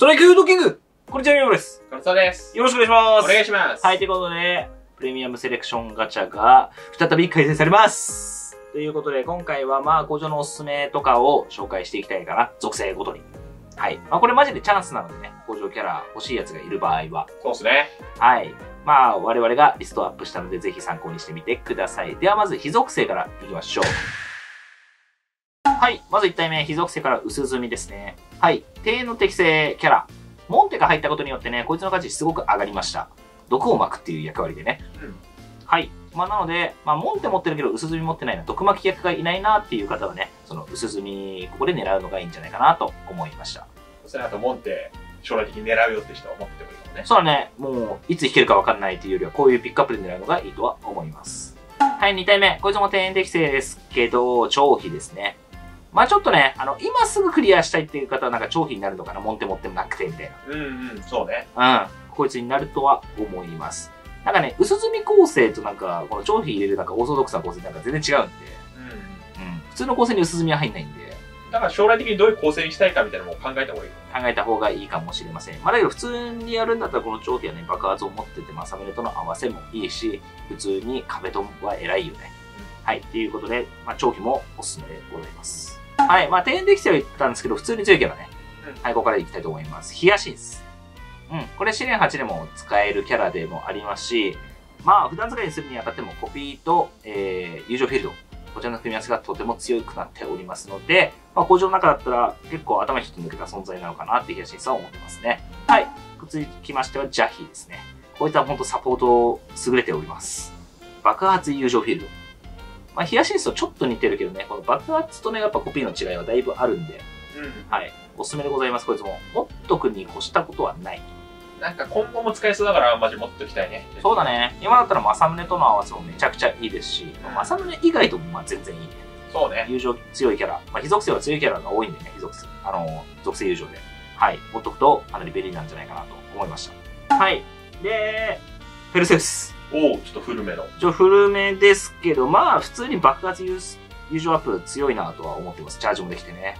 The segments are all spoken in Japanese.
ストライクフードキングこんにちは、みよです。黒沢です。よろしくお願いします。お願いします。はい、ということで、プレミアムセレクションガチャが再び開催されます。ということで、今回はまあ、工場のおすすめとかを紹介していきたいかな。属性ごとに。はい。まあ、これマジでチャンスなのでね、工場キャラ欲しいやつがいる場合は。そうですね。はい。まあ、我々がリストアップしたので、ぜひ参考にしてみてください。では、まず、非属性からいきましょう。はい。まず1体目、非属性から薄墨ですね。はい。低の適正キャラ。モンテが入ったことによってね、こいつの価値すごく上がりました。毒を巻くっていう役割でね。うん。はい。まあ、なので、まあ、モンテ持ってるけど薄墨持ってないな、毒巻き役がいないなっていう方はね、その薄墨、ここで狙うのがいいんじゃないかなと思いました。それあとモンテ、将来的に狙うよって人は思ってもいいかもね。そうだね。もう、いつ引けるかわかんないっていうよりは、こういうピックアップで狙うのがいいとは思います。はい、2体目。こいつも天然適正ですけど、長飛ですね。まあちょっとね、あの、今すぐクリアしたいっていう方はなんか長飛になるのかな、モンテ持ってもなくてみたいな。うんうん、そうね。うん。こいつになるとは思います。なんかね、薄墨構成となんか、この長飛入れるなんかオーソドックスな構成なんか全然違うんで、うん。うん。普通の構成に薄墨は入んないんで。だから将来的にどういう構成にしたいかみたいなのも考えた方がいい。考えた方がいいかもしれません。まあだけど普通にやるんだったらこの長飛はね、爆発を持ってて、まあサムネとの合わせもいいし、普通に壁とは偉いよね。うん、はい。ということで、まあ長飛もおすすめでございます。はい。まあ、点できては言ったんですけど、普通に強いキャラね。うん、はい、ここからいきたいと思います。ヒアシンス。うん。これ試練8でも使えるキャラでもありますし、まあ、普段使いにするにあたってもコピーと、えー、友情フィールド。こちらの組み合わせがとても強くなっておりますので、まあ、工場の中だったら結構頭一つ抜けた存在なのかなってヒアシンスは思ってますね。はい。続きましてはジャヒーですね。こいつは本当サポート優れております。爆発友情フィールド。まあ、ヒヤシンスとちょっと似てるけどね、この爆発とね、やっぱコピーの違いはだいぶあるんで、うん、はい。おすすめでございます、こいつも。持っとくに越したことはない。なんか今後も使えそうだから、マジ持っときたいね。そうだね。今だったら政宗との合わせもめちゃくちゃいいですし、うん、政宗以外ともまあ全然いいね。そうね。友情強いキャラ。まあ、非属性は強いキャラが多いんでね、非属性。あの、属性友情で。はい。持っとくとかなり便利なんじゃないかなと思いました。はい。で、ペルセウス。おお、ちょっと古めの。ちょ、古めですけど、まあ、普通に爆発優勝アップ強いなとは思ってます。チャージもできてね。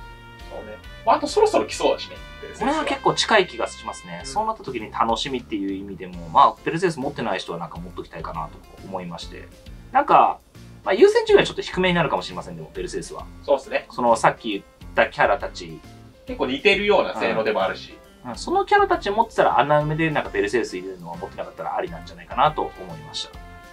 そうね。まあ、あとそろそろ来そうだしね。これは結構近い気がしますね。うん、そうなった時に楽しみっていう意味でも、まあ、ペルセウス持ってない人はなんか持っときたいかなと思いまして。なんか、まあ、優先順位はちょっと低めになるかもしれません、でも、ペルセウスは。そうですね。その、さっき言ったキャラたち。結構似てるような性能でもあるし。そのキャラたち持ってたら穴埋めでなんかベルセウス入れるのは持ってなかったらありなんじゃないかなと思いまし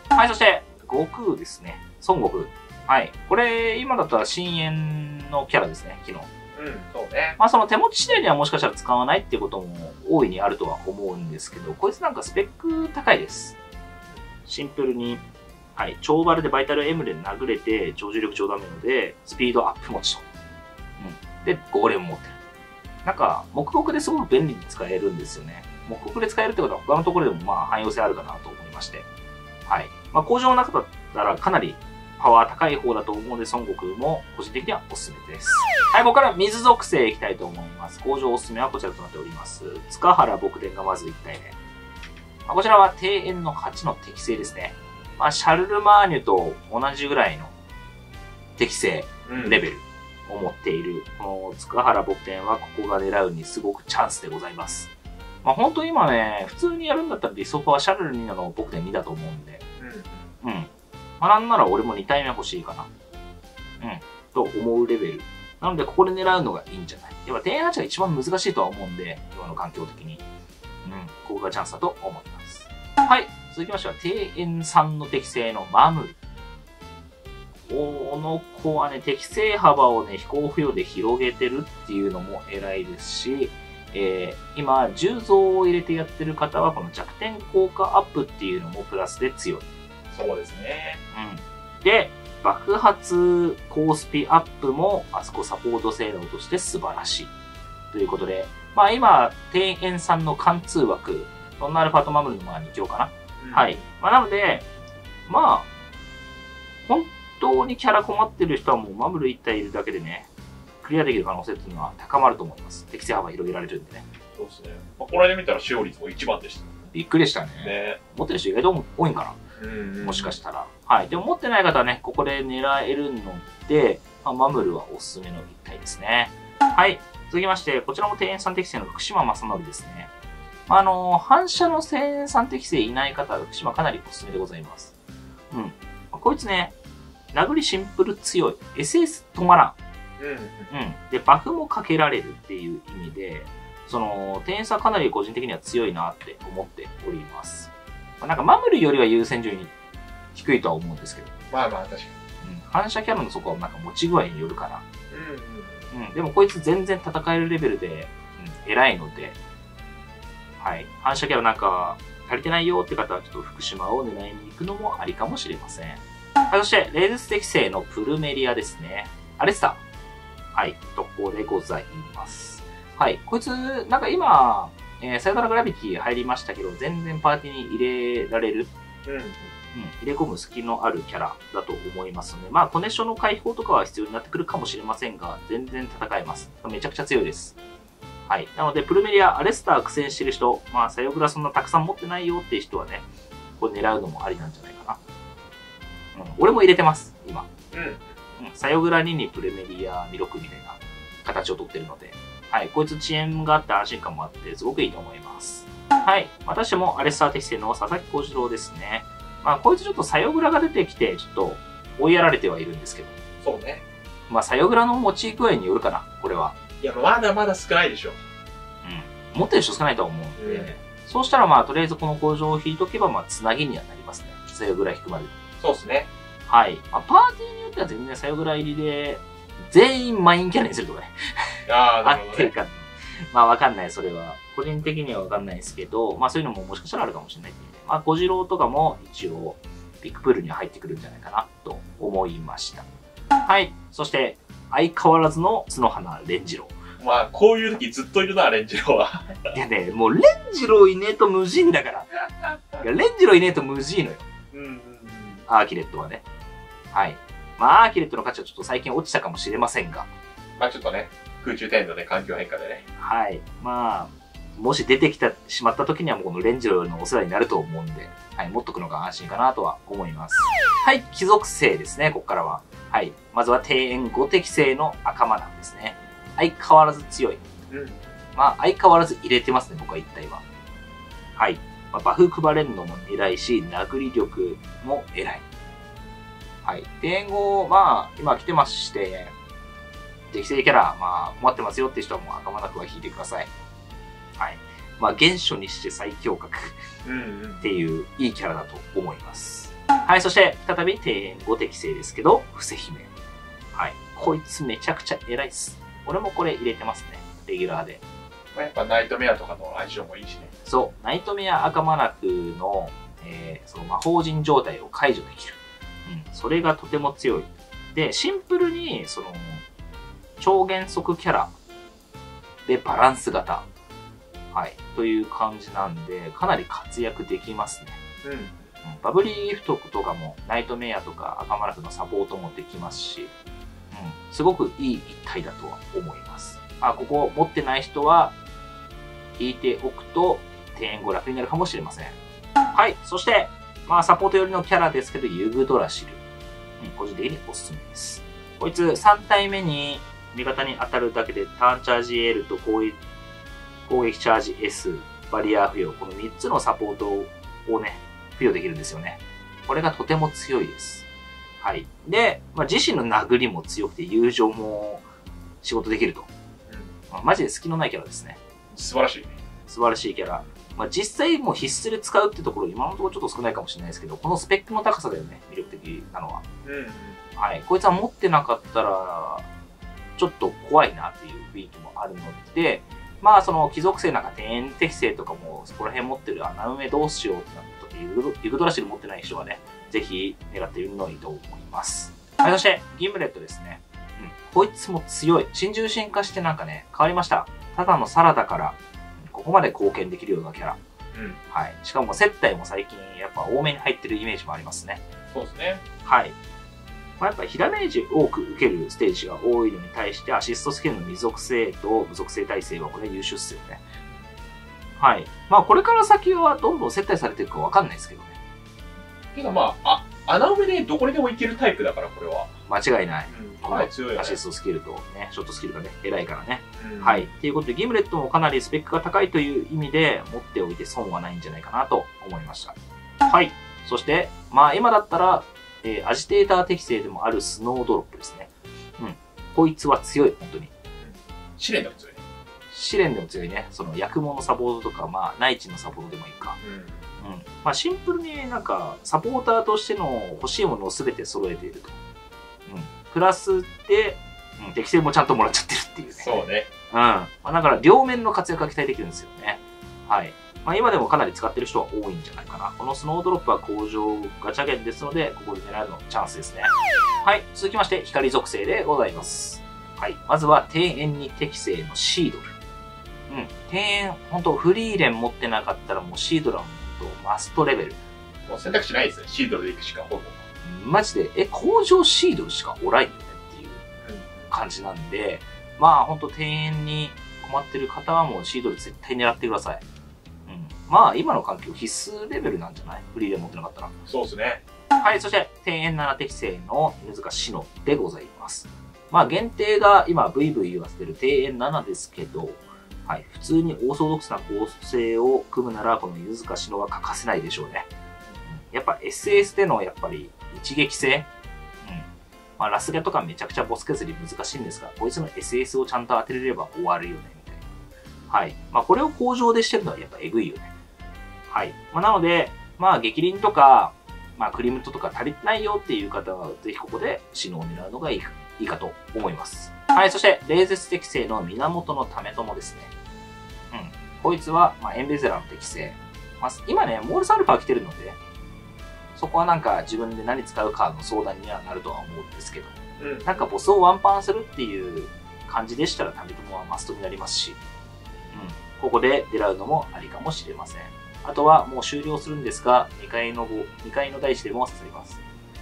た。はい、そして、悟空ですね。孫悟空。はい。これ、今だったら深淵のキャラですね、昨日。うん、そうね。まあその手持ち次第ではもしかしたら使わないっていうことも大いにあるとは思うんですけど、こいつなんかスペック高いです。シンプルに、はい、超バルでバイタル M で殴れて、超重力超ダメので、スピードアップ持ちと。うん。で、ゴーレム持ってる。なんか、木刻ですごく便利に使えるんですよね。木刻で使えるってことは他のところでもまあ汎用性あるかなと思いまして。はい。まあ工場の中だったらかなりパワー高い方だと思うので、孫悟空も個人的にはおすすめです。はい、ここから水属性いきたいと思います。工場おすすめはこちらとなっております。塚原牧伝がまず1体目。まあ、こちらは庭園の8の適性ですね。まあ、シャルルマーニュと同じぐらいの適性レベル。うんを持っている、この塚原牧店はここが狙うにすごくチャンスでございます。まあ本当今ね、普通にやるんだったら理想はシャルル2の牧店2だと思うんで、うん。うん。まあなんなら俺も2体目欲しいかな。うん。と思うレベル。なのでここで狙うのがいいんじゃないやっぱ点8が一番難しいとは思うんで、今の環境的に。うん。ここがチャンスだと思います。はい。続きましては、庭園3の適正のマムル。この子はね、適正幅をね、飛行不要で広げてるっていうのも偉いですし、えー、今、重蔵を入れてやってる方は、この弱点効果アップっていうのもプラスで強い。そうですね。うん。で、爆発高スピアップも、あそこサポート性能として素晴らしい。ということで、まあ今、庭園さんの貫通枠、ノンアルファとマムルのまあ2強かな。うん、はい。まあなので、まあ、本当にキャラ困ってる人はもうマムル1体いるだけでね、クリアできる可能性っていうのは高まると思います。適正幅広げられるんでね。そうですね。まあ、この間見たら使用率も1番でした。びっくりでしたね。ね持ってる人意外と多いんかな。うんもしかしたら。はい。でも持ってない方はね、ここで狙えるので、まあ、マムルはおすすめの1体ですね。はい。続きまして、こちらも定員3適正の福島正則ですね。あの、反射の定員3適正いない方は福島かなりおすすめでございます。うん。こいつね、殴りシンプル強い。SS 止まらん。うん。うん。で、バフもかけられるっていう意味で、その、点差かなり個人的には強いなって思っております。まあなんか、マムルよりは優先順位低いとは思うんですけど、まあまあ、確かうん。反射キャラのそこはなんか持ち具合によるかな。に。うんうん。うん。でもこいつ全然戦えるレベルで、うん、偉いので、はい。反射キャラなんか足りてないよって方はちょっと福島を狙いに行くのもありかもしれません。はい、そして、レールス適正のプルメリアですね。アレスタ。はい、特攻でございます。はい、こいつ、なんか今、えー、サヨナラグラビティ入りましたけど、全然パーティーに入れられる、うん。うん、入れ込む隙のあるキャラだと思いますので、まあ、コネクションの解放とかは必要になってくるかもしれませんが、全然戦えます。めちゃくちゃ強いです。はい。なので、プルメリア、アレスター苦戦してる人、まあ、サヨグラそんなたくさん持ってないよっていう人はね、これ狙うのもありなんじゃないかな。うん、俺も入れてます、今。うん。うん、サヨグラ2にプレメリア2 6みたいな形をとってるので、はい、こいつ遅延があって安心感もあって、すごくいいと思います。はい、私もアレスター適正の佐々木小次郎ですね。まあ、こいつちょっとサヨグラが出てきて、ちょっと追いやられてはいるんですけど、そうね。まあ、サヨグラの持ち具合によるかな、これは。いや、まだまだ少ないでしょ。うん。持ってる人少ないとは思うんで、うんそうしたらまあ、とりあえずこの工場を引いとけば、まあ、つなぎにはなりますね。サヨグラ引くまで。そうですね。はい。まあ、パーティーによっては全然サヨグラ入りで、全員マインキャラにするとかね。ああ、なあるほどね。ってるか。まあわかんない、それは。個人的にはわかんないですけど、まあそういうのももしかしたらあるかもしれないっていうね。まあ小次郎とかも一応ビッグプールには入ってくるんじゃないかなと思いました。はい。そして、相変わらずの角花レンジロまあ、こういう時ずっといるな、レンジローは。ー。いやね、もうレンジローいねえと無人だから。いや、レンジローいねえと無人のよ。うん。アーキレットはね。はい。まあ、アーキレットの価値はちょっと最近落ちたかもしれませんが、まあちょっとね、空中天度で環境変化でね。はい。まあ、もし出てきてしまった時にはもうこのレンジローのお世話になると思うんで、はい、持っとくのが安心かなとは思います。はい、貴族性ですね、ここからは。はい。まずは庭園5適正の赤マナですね。相変わらず強い。うん。まあ、相変わらず入れてますね、僕は一体は。はい。まあ、バフ配れるのも偉いし、殴り力も偉い。はい。庭園5、まあ、今来てまして、適正キャラ、まあ、困ってますよって人はもう赤マナクは引いてください。はい。まあ、原初にして最強格っ。ていういいキャラだと思います。はい、そして再び庭園5適正ですけど、伏せ姫。はい。こいつめちゃくちゃ偉いっす。俺もこれ入れてますね。レギュラーで。まあ、やっぱナイトメアとかの相性もいいしね。そう、ナイトメア赤マナクの、えーその魔法陣状態を解除できる。うん。それがとても強い。で、シンプルに、その、超原則キャラでバランス型。はい。という感じなんで、かなり活躍できますね。うん。うんバブリーギフトとかも、ナイトメアとか赤マラクのサポートもできますし、うん、すごくいい一体だとは思います。あ、ここ持ってない人は、引いておくと、庭園後楽になるかもしれません。はい、そして、まあ、サポート寄りのキャラですけど、ユグドラシル。うん、個人的におすすめです。こいつ3体目に味方に当たるだけで、ターンチャージ L と攻撃攻撃チャージ S、バリア付与、この3つのサポートをね、付与できるんですよね。これがとても強いです。はい。で、まあ、自身の殴りも強くて、友情も仕事できると。まあ、マジで隙のないキャラですね。素晴らしいね。素晴らしいキャラ。まあ、実際もう必須で使うってところ、今のところちょっと少ないかもしれないですけど、このスペックの高さだよね、魅力的なのは。うんうん。はい。こいつは持ってなかったら、ちょっと怖いなっていう雰囲気もあるので、まあ、その貴族性なんか庭園適性とかも、そこら辺持ってる穴埋めどうしようってなった時、ユグドラシル持ってない人はね、ぜひ狙ってみるのがいいと思います。はい、そして、ギムレットですね。うん。こいつも強い。新重心化してなんかね、変わりました。ただのサラダから、ここまで貢献できるようなキャラ。うん。はい。しかも接待も最近やっぱ多めに入ってるイメージもありますね。そうですね。はい。まあ、やっぱりヒダメージ多く受けるステージが多いのに対して、アシストスキルの未属性と無属性耐性はこれ優秀っすよね。はい。まあこれから先はどんどん接待されていくかわかんないですけどね。けどまあ、あ、穴埋めでどこにでも行けるタイプだから、これは。間違いない。うん、かなり強いよねア。シストスキルとね、ショットスキルがね、偉いからね。うんはい。。ということで、ギムレットもかなりスペックが高いという意味で、持っておいて損はないんじゃないかなと思いました。はい。そして、まあ今だったら、えーアジテーター適性でもあるスノードロップですね。うん。こいつは強い、本当に。試練でも強いね。試練でも強いね。その、薬物サポートとか、まあ、内地のサポートでもいいか。うん。うん。まあシンプルになんか、サポーターとしての欲しいものを全て揃えていると。うん。プラスで、うん、適性もちゃんともらっちゃってるっていうね。そうね。うん。まあ、だから両面の活躍が期待できるんですよね。はい。まあ、今でもかなり使ってる人は多いんじゃないかな。このスノードロップは工場ガチャ券ですので、ここで狙うのチャンスですね。はい。続きまして、光属性でございます。はい。まずは、庭園に適正のシードル。うん。庭園、本当フリーレン持ってなかったらもうシードルは本当マストレベル。もう選択肢ないですね。シードルで行くしかほぼ。マジで、え、工場シードルしかおらんよねっていう感じなんで、まあ本当庭園に困ってる方はもうシードル絶対狙ってください。うん。まあ今の環境必須レベルなんじゃない？フリーで持ってなかったら。そうですね。はい、そして庭園7適正の犬塚志乃でございます。まあ限定が今ブイブイ言わせてる庭園7ですけど、はい、普通にオーソドックスな構成を組むならこの犬塚志乃は欠かせないでしょうね。うんやっぱ SS でのやっぱり一撃性うん。まあラスゲとかめちゃくちゃボス削り難しいんですが、こいつの SS をちゃんと当てれれば終わるよね、みたいな。はい。まあこれを工場でしてるのはやっぱエグいよね。はい。まあなので、まあ激鱗とか、まあクリムトとか足りてないよっていう方は、ぜひここで死のを狙うのがいいいいかと思います。はい。そして、冷絶適性の源の為友ですね。うん。こいつは、まあエンベゼラの適性。まあ、今ね、モールスアルファ来てるので、そこはなんか自分で何使うかの相談にはなるとは思うんですけど、うん。なんかボスをワンパンするっていう感じでしたら、タミトモはマストになりますし、うん。ここで狙うのもありかもしれません。あとはもう終了するんですが、2階の5、2階の大地でも刺さります。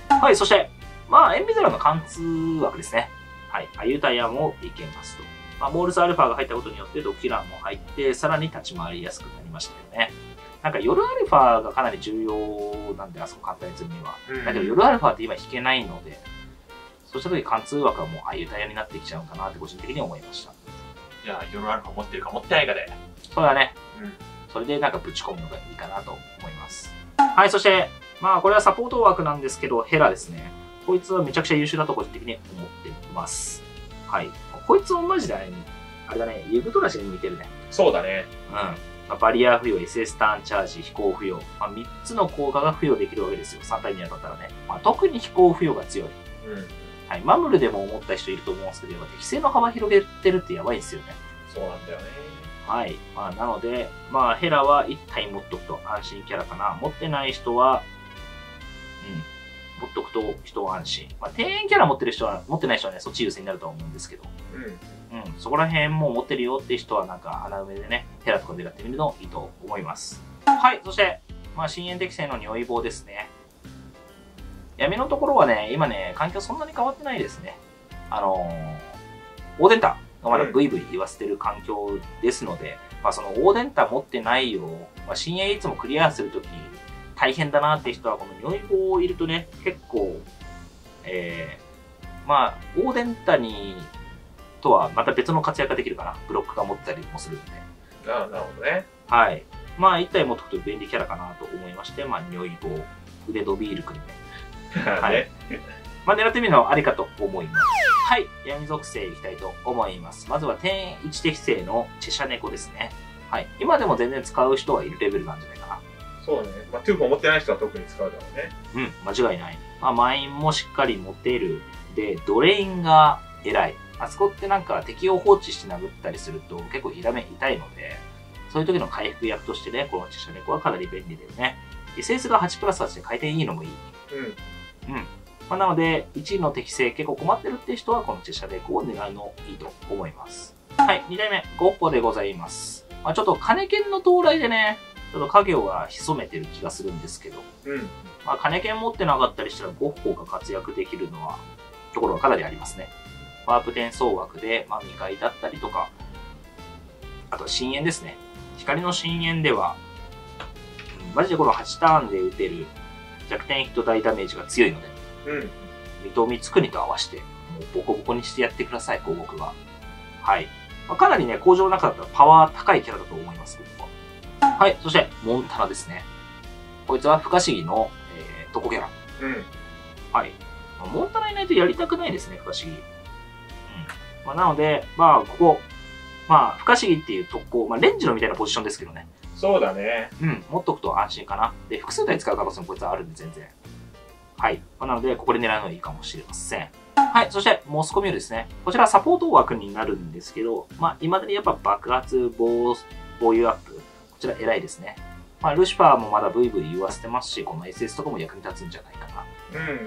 はい、そして、まあ、エンビゼラの貫通枠ですね。はい、アユタヤもいけますと。まあ、モールスアルファが入ったことによってドキランも入って、さらに立ち回りやすくなりましたよね。なんか夜アルファがかなり重要なんで、あそこ簡単に積むには。うんだけど夜アルファって今引けないので、そうした時貫通枠はもうああいうタイヤになってきちゃうかなって個人的に思いました。じゃあ、夜アルファ持ってるか持ってないかで。そうだね。うん。それでなんかぶち込むのがいいかなと思います。はい、そして、まあこれはサポート枠なんですけど、ヘラですね。こいつはめちゃくちゃ優秀だと個人的に思っています。はい。こいつもマジであれあれだね、ユグドラシに似てるね。そうだね。うん。まあ、バリア付与、SS ターンチャージ、飛行付与。まあ、3つの効果が付与できるわけですよ。3対2当たったらね。まあ、特に飛行付与が強い。うん。はい。マムルでも思った人いると思うんですけど、やっぱ適正の幅広げてるってやばいんですよね。そうなんだよね。はい。まあ、なので、まあ、ヘラは1体持っとくと安心キャラかな。持ってない人は、うん、持っとくと人は安心。まあ、庭園キャラ持ってる人は、持ってない人はね、そっち優先になるとは思うんですけど、うん。うん、そこら辺も持ってるよって人は、なんか穴埋めでね、ヘラとかでやってみるのいいと思います。はい。そして、まあ、深淵適正の匂い棒ですね。闇のところはね、今ね、環境そんなに変わってないですね。あのー、オーデンタがまだブイブイ言わせてる環境ですので、まあそのオーデンタ持ってないよ、まあ深夜いつもクリアするとき大変だなって人はこの匂い棒をいるとね、結構、えー、まあ、オーデンタに、とはまた別の活躍ができるかな。ブロックが持ってたりもするんで。ななるほどね。はい。まあ、一体持っとくと便利キャラかなと思いまして、まあ、匂い棒、腕伸びールくんね。はいね。まあ、狙ってみるのはありかと思います。はい。闇属性いきたいと思います。まずは、天一適正のチェシャ猫ですね。はい。今でも全然使う人はいるレベルなんじゃないかな。そうだね。まあ、トゥーフォ持ってない人は特に使うだろうね。うん、間違いない。まあ、マインもしっかり持てる。で、ドレインが偉い。あそこってなんか敵を放置して殴ったりすると結構痛め痛いので、そういう時の回復役としてね、このチェシャ猫はかなり便利だよね。SS が8プラス8で回転いいのもいい。うん。うん。まあ、なので、1位の適正結構困ってるって人は、このチェシャ猫を狙うのいいと思います。はい、2代目、ゴッホでございます。まあ、ちょっと金券の到来でね、ちょっと影が潜めてる気がするんですけど、うん。まあ、金券持ってなかったりしたら、ゴッホが活躍できるのは、ところがかなりありますね。ワープ転送枠で、まあ、未開だったりとか、あと、深淵ですね。光の深淵では、うんマジでこの8ターンで打てる、弱点ヒット大ダメージが強いので、うん。三戸光圀と合わせて、もうボコボコにしてやってください、広告は。はい。まあ、かなりね、工場の中だったらパワー高いキャラだと思います、僕は。はい。そして、モンタナですね。こいつは不可思議の、えー、トコキャラ。うん。はい。まあモンタナいないとやりたくないですね、不可思議。うん。まあ、なので、まあ、ここ、まあ、不可思議っていう特攻、まあ、レンジのみたいなポジションですけどね。そうだね。うん、持っとくと安心かな。で、複数台使う可能性もこいつはあるんで、全然。はい。まあなので、ここで狙うのがいいかもしれません。はい。そして、モスコミュールですね。こちらサポート枠になるんですけど、まあ、未だにやっぱ爆発防、防御アップ。こちら偉いですね。まあ、ルシファーもまだブイブイ言わせてますし、この SS とかも役に立つんじゃないかな。うんうん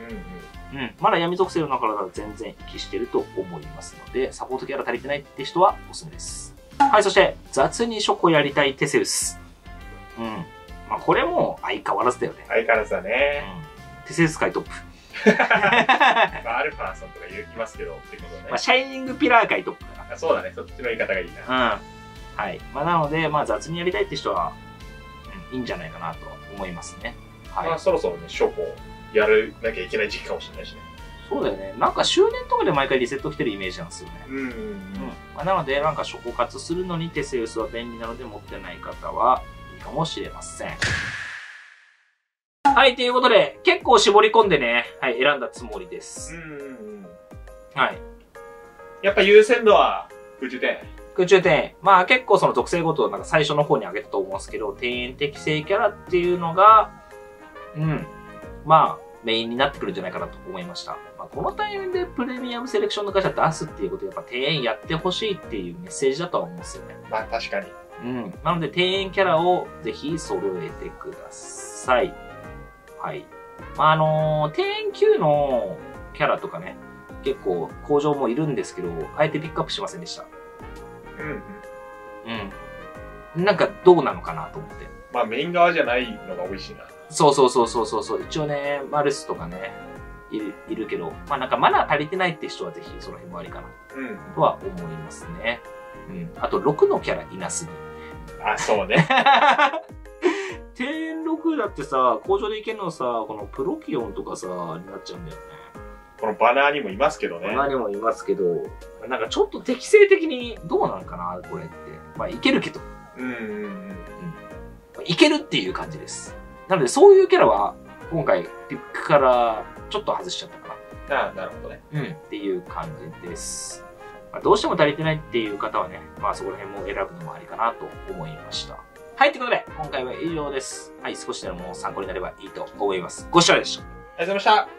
うん。うん。まだ闇属性の中だら全然生きしてると思いますので、サポートキャラ足りてないって人はおすすめです。はい、そして、雑にショコやりたいテセウス。うん。まあ、これも相変わらずだよね。相変わらずだね。うん。テセウス界トップ。まあ、アルファさんとか言いますけど、ってことねまあ、。シャイニングピラー界トップかあそうだね。そっちの言い方がいいな。な。うん。はい。まあ、なので、まあ、雑にやりたいって人は、うん、いいんじゃないかなと思いますね。はい。まあ、そろそろね、ショコやらなきゃいけない時期かもしれないしね。そうだよね。なんか周年とかで毎回リセット来てるイメージなんですよね。うんうんうん。うんまあ、なので、なんか、諸活活するのにテセウスは便利なので持ってない方はいいかもしれません。はい、ということで、結構絞り込んでね、はい、選んだつもりです。うんうんうん。はい。やっぱ優先度は空中点。空中庭園。まあ結構その特性ごとなんか最初の方に挙げたと思うんですけど、庭園適正キャラっていうのが、うん。まあ、メインになってくるんじゃないかなと思いました。まあ、このタイミングでプレミアムセレクションの会社出すっていうことはやっぱ庭園やってほしいっていうメッセージだとは思うんですよね。まあ、確かに。うん。なので、庭園キャラをぜひ揃えてください。はい。まあ、あのー庭園級のキャラとかね、結構工場もいるんですけど、あえてピックアップしませんでした。うんうん。うん。なんかどうなのかなと思って。まあ、メイン側じゃないのが多いしな。そうそうそうそうそうそう。一応ね、マルスとかね、いるいるけど、まあなんかマナー足りてないって人はぜひその辺もありかなうん。とは思いますね。うん。あと6のキャラいなすぎ。あ、そうね。庭園6だってさ、工場でいけるのさ、このプロキオンとかさ、になっちゃうんだよね。このバナーにもいますけどね。他にもいますけど、なんかちょっと適正的にどうなんかな、これって。まあいけるけど、うんうんうん。いけるっていう感じです。なのでそういうキャラは、今回ピックからちょっと外しちゃったかな。あなるほどね。うん、っていう感じです。まあ、どうしても足りてないっていう方はね、まあそこら辺も選ぶのもありかなと思いました。はい、ということで、今回は以上です。はい、少しでも参考になればいいと思います。ご視聴でした。ありがとうございました。